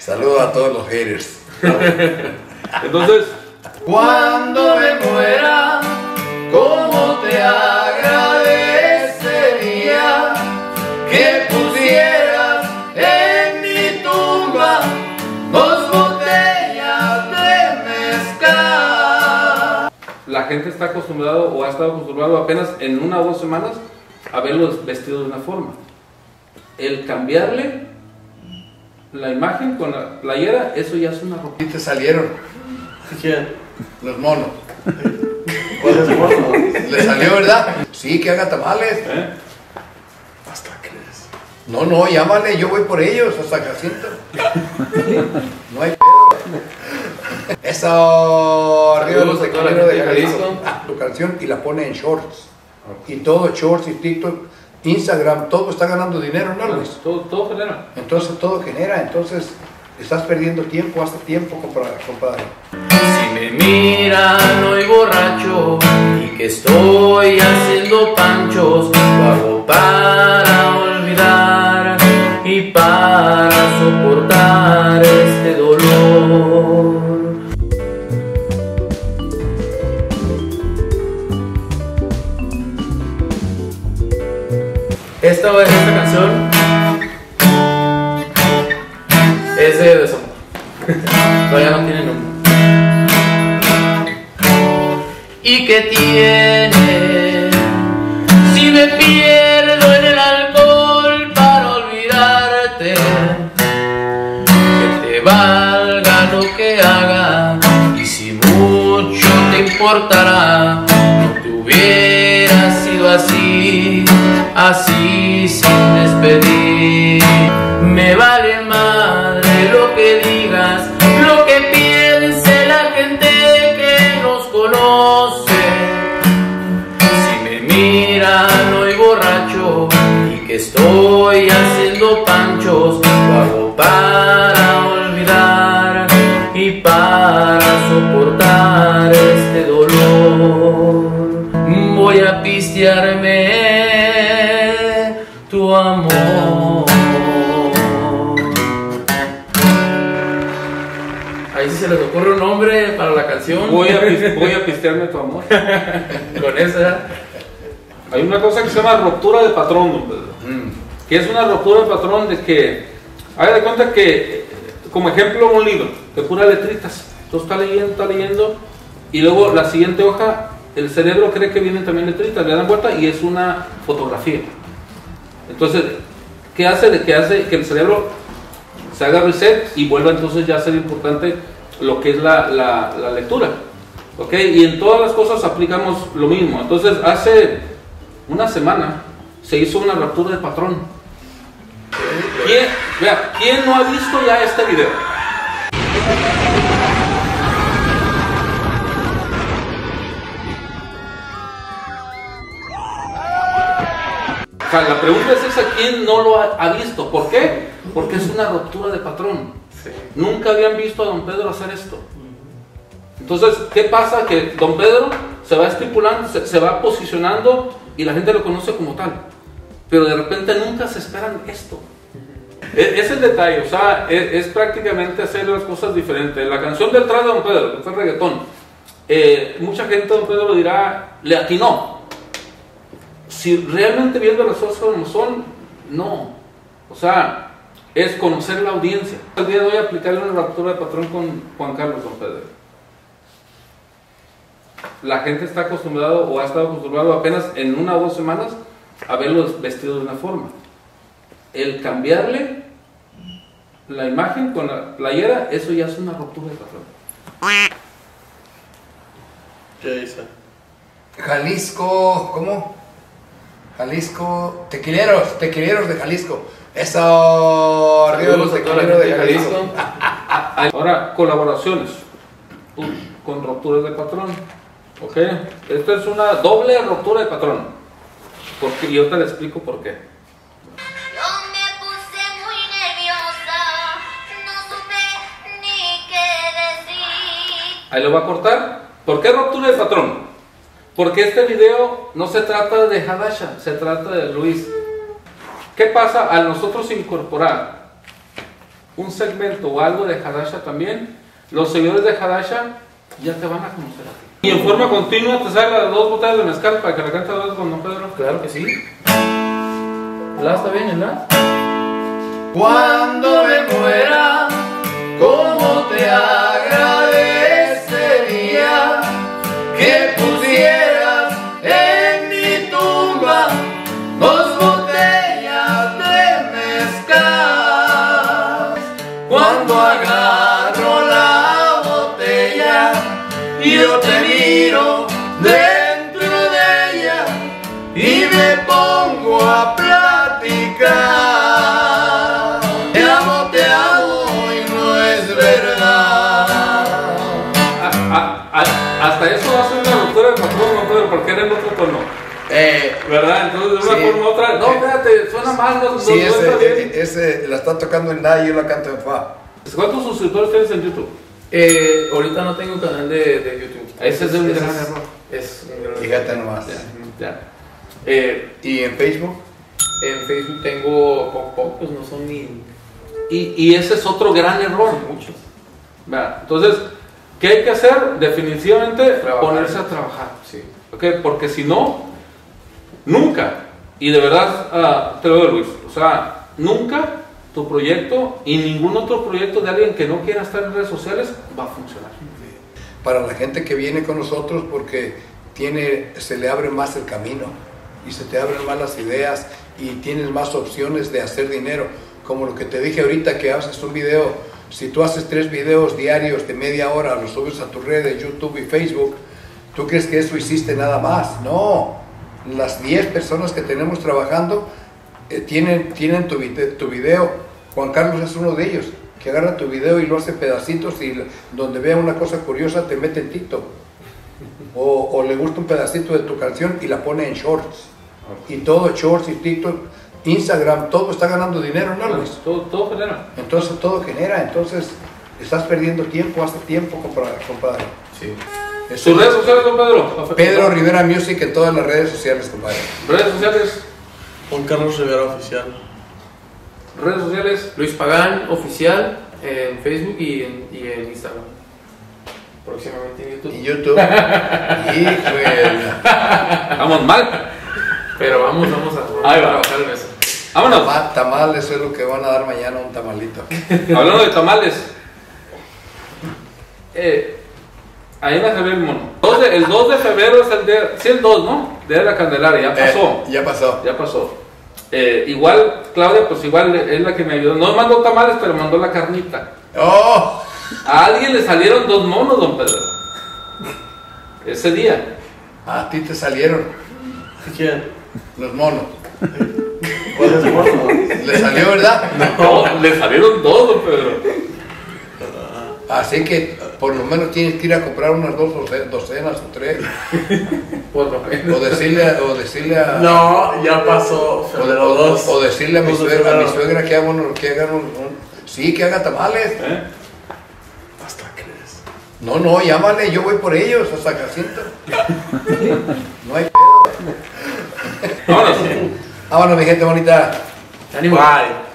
Saludos a todos los haters. Entonces, Cuando me muera, ¿cómo te agradecería que pusieras en mi tumba dos botellas de mezcal? la gente está acostumbrado o ha estado acostumbrado apenas en una o dos semanas a verlos vestidos de una forma. El cambiarle la imagen con la playera, eso ya es una ropa. Y te salieron ¿Quién? los monos. ¿Cuál es el mono? ¿Le salió, verdad? Sí, que haga tamales. ¿eh? ¿Hasta crees? No, no, llámale, yo voy por ellos hasta que asiento. No hay pedo. Eso, arriba los de de Jalisco. Ah, Tu canción y la pone en shorts. Y todo, shorts y TikTok, Instagram, todo está ganando dinero, ¿no, Luis? Todo, todo genera. Entonces todo genera, entonces estás perdiendo tiempo, hasta tiempo, compadre. compadre. Si me miran hoy borracho y que estoy haciendo panchos, lo hago para Esta, esta canción es de desamor. Todavía no tiene nombre. ¿Y qué tiene? Si me pierdo en el alcohol para olvidarte, que te valga lo que haga, y si mucho te importará, no te hubiera sido así, así sin despedir. Me vale madre lo que digas, lo que piense la gente que nos conoce. Si me miran hoy borracho y que estoy haciendo panchos, lo hago para tu amor. Ahí si se les ocurre un nombre para la canción. Voy a, pis- voy a pistearme tu amor. con esa. Hay una cosa que se llama ruptura de patrón, Pedro. Que es una ruptura de patrón de que, haga de cuenta que, como ejemplo, un libro, de puras letritas. Entonces está leyendo, está leyendo, y luego la siguiente hoja, el cerebro cree que vienen también letritas, le dan vuelta y es una fotografía. Entonces, ¿qué hace? De que hace que el cerebro se haga reset y vuelva entonces ya a ser importante lo que es la, la- la lectura. ¿Ok? Y en todas las cosas aplicamos lo mismo. Entonces, hace una semana se hizo una ruptura de patrón. ¿Quién, vea, ¿quién no ha visto ya este video? O sea, la pregunta es esa, ¿quién no lo ha, ha visto? ¿Por qué? Porque es una ruptura de patrón. Nunca habían visto a don Pedro hacer esto. Entonces, ¿qué pasa? Que don Pedro se va estipulando, se, se va posicionando y la gente lo conoce como tal. Pero de repente nunca se esperan esto. E- Es el detalle, o sea, e- es, prácticamente hacer las cosas diferentes. La canción del tras de Don Pedro, que fue reggaetón, eh, mucha gente, Don Pedro, dirá, le atinó. Si realmente viendo las cosas como son, no. O sea, es conocer la audiencia. El día de hoy aplicarle una ruptura de patrón con Juan Carlos Don Pedro. La gente está acostumbrado o ha estado acostumbrado apenas en una o dos semanas a verlos vestidos de una forma. El cambiarle la imagen con la playera, eso ya es una ruptura de patrón. ¿Qué dice? Jalisco, ¿cómo? Jalisco, tequileros, tequileros de Jalisco. Eso, arriba los tequileros de Jalisco. Jalisco. Ahora, colaboraciones con rupturas de patrón. ¿Ok? Esto es una doble ruptura de patrón. Porque, y ahorita le explico por qué. Yo me puse muy nerviosa, no supe ni qué decir. Ahí lo va a cortar. ¿Por qué ruptura de patrón? Porque este video no se trata de Hadasha, se trata de Luis. ¿Qué pasa al nosotros incorporar un segmento o algo de Hadasha también, los seguidores de Hadasha ya te van a conocer a ti. Y en forma continua te salen las dos botellas de mezcal para que la cante dos con Don Pedro. Claro que sí. ¿La está bien, la? Cuando miro dentro de ella y me pongo a platicar. Te amo, te amo y no es verdad. A- a- a- hasta eso va a ser una ruptura de patrón, Don Pedro, porque era en otro tono. Eh, ¿Verdad? Entonces, de una Sí. forma u otra. No, espérate, suena mal, no, no, sí, no está ese, bien. ese la está tocando en La y yo la canto en Fa. ¿Cuántos suscriptores tienes en YouTube? Eh, ahorita no tengo canal de, de YouTube. Ese es un gran es- error. Es un gran error. Fíjate nomás. Ya. Eh, ¿Y en Facebook? En Facebook tengo po- pocos, no son ni y, y ese es otro gran error. muchos. ¿verdad? Entonces, ¿qué hay que hacer? Definitivamente Trabajar. ponerse a trabajar. Sí. ¿ok? Porque si no, nunca, y de verdad ah, te lo digo Luis, o sea, nunca tu proyecto y ningún otro proyecto de alguien que no quiera estar en redes sociales va a funcionar. Para la gente que viene con nosotros porque tiene, se le abre más el camino y se te abren más las ideas y tienes más opciones de hacer dinero. Como lo que te dije ahorita que haces un video, si tú haces tres videos diarios de media hora, los subes a tus redes, YouTube y Facebook, ¿tú crees que eso hiciste nada más? No, las 10 personas que tenemos trabajando eh, tienen, tienen tu, vide- tu video. Juan Carlos es uno de ellos, que agarra tu video y lo hace pedacitos y donde vea una cosa curiosa te mete en TikTok. O, o le gusta un pedacito de tu canción y la pone en shorts. Y todo shorts y TikTok, Instagram, todo está ganando dinero, ¿no, Luis? Todo, todo genera. Entonces todo genera, entonces estás perdiendo tiempo, hace tiempo, compadre. compadre. Sí. Eso ¿Sus redes es- sociales, don Pedro? Pedro Rivera Music en todas las redes sociales, compadre. Redes sociales, Juan Carlos Rivera Oficial. redes sociales. Luis Pagán, oficial, en Facebook y en, y en Instagram. Próximamente en YouTube. Y YouTube. Vamos mal. Pero vamos, vamos a, vamos Ahí a va. trabajar en eso. Vámonos. Tama- Tamales es lo que van a dar mañana, un tamalito. Hablando de tamales. Eh, ahí en la Javier Mono. Dos de- el 2 de febrero es el día. Sí, el 2, ¿no? Día de la Candelaria. Ya pasó. Eh, ya pasó. Ya pasó. Eh, igual, Claudia, pues igual es la que me ayudó. No mandó tamales, pero mandó la carnita. ¡Oh! A alguien le salieron dos monos, don Pedro. Ese día. A ti te salieron ¿Quién? los monos. ¿Cuál es el mono? Le salió, ¿verdad? No, le salieron dos, don Pedro. Así que por lo menos tienes que ir a comprar unas dos doce- docenas o tres. Por lo menos. O decirle, a- o decirle a. No, ya pasó O, febrero o- 2. o decirle a mi suegra, a mi suegra que haga uno- que haga un, un- sí, que haga tamales. ¿Eh? Hasta crees. No, no, llámale, yo voy por ellos hasta Jacinto. No hay pedo. Vámonos. Vámonos, mi gente bonita. Ánimo. Bye.